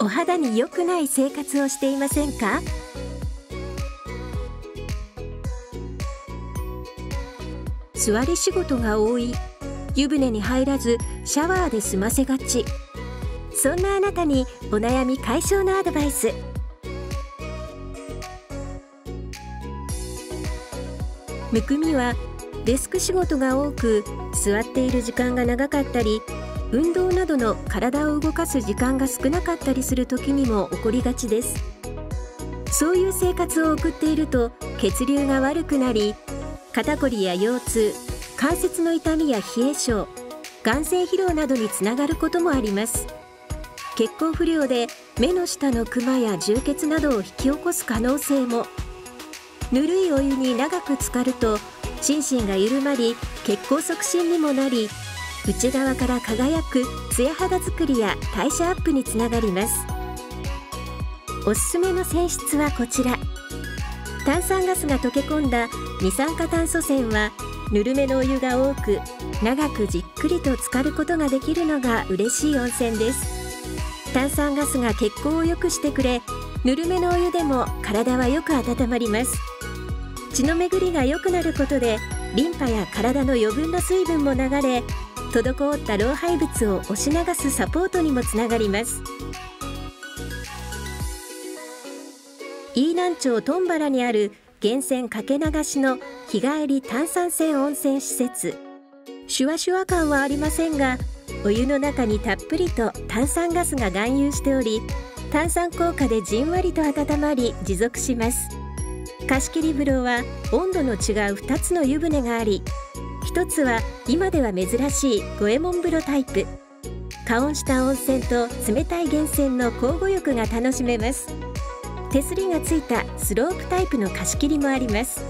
お肌に良くない生活をしていませんか？座り仕事が多い。湯船に入らずシャワーで済ませがち。そんなあなたにお悩み解消のアドバイス。むくみはデスク仕事が多く座っている時間が長かったり運動などの体を動かす時間が少なかったりする時にも起こりがちです。そういう生活を送っていると血流が悪くなり肩こりや腰痛関節の痛みや冷え性眼性疲労などにつながることもあります。血行不良で目の下のクマや充血などを引き起こす可能性も。ぬるいお湯に長く浸かると心身が緩まり血行促進にもなり内側から輝くツヤ肌作りや代謝アップにつながります。おすすめの泉質はこちら。炭酸ガスが溶け込んだ二酸化炭素泉はぬるめのお湯が多く長くじっくりと浸かることができるのが嬉しい温泉です。炭酸ガスが血行を良くしてくれぬるめのお湯でも体はよく温まります。血の巡りが良くなることでリンパや体の余分な水分も流れ滞った老廃物を押し流すサポートにもつながります。飯南町トンバラにある源泉かけ流しの日帰り炭酸泉温泉施設。シュワシュワ感はありませんがお湯の中にたっぷりと炭酸ガスが含有しており炭酸効果でじんわりと温まり持続します。貸切風呂は温度の違う2つの湯船があり一つは今では珍しい五右衛門風呂タイプ。加温した温泉と冷たい源泉の交互浴が楽しめます。手すりがついたスロープタイプの貸し切りもあります。